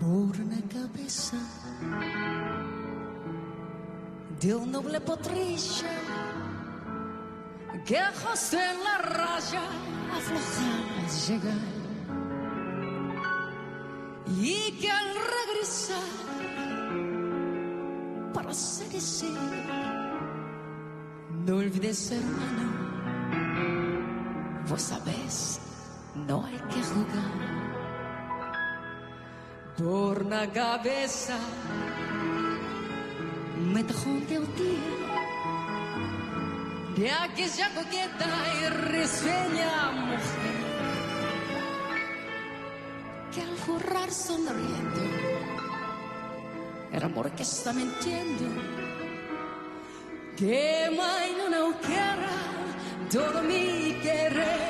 por una cabeza. De un noble potrillo que en la raya aflojadas llegar. Y que al regresar para ser ese no olvides hermano vos sabés no hay que jugar por la cabeza. Me junté un día de aquella coqueta y risueña mujer. Que al forrar sonriendo. Era amor que está mintiendo. Que mai no quiera todo mi querer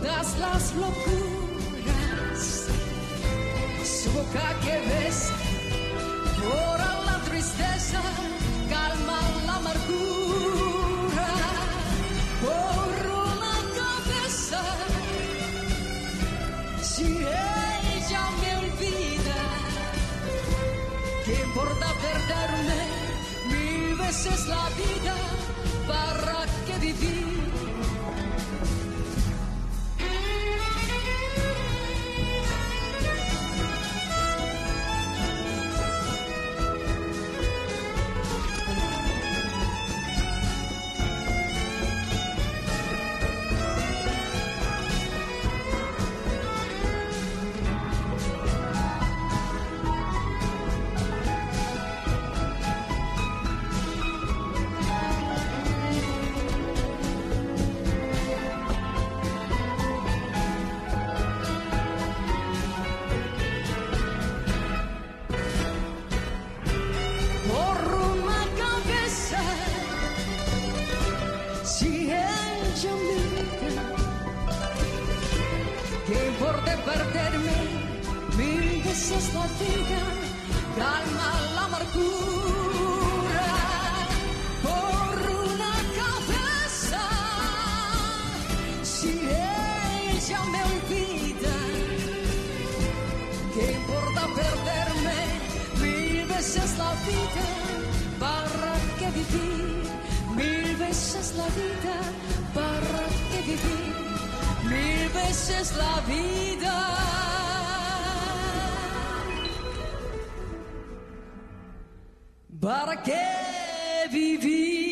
todas las locuras. Su boca que ves, llora la tristeza, calma la amargura. Por una cabeza, si ella me olvida, ¿qué importa perderme mil veces la vida? Si ella me mira, que importa perderme mil veces la vida, calma la amargura. Por una cabeza, si ella me olvida, ¿Qué importa perderme mil veces la vida? La vida, ¿para qué vivir? Mil veces la vida. ¿Para qué vivir?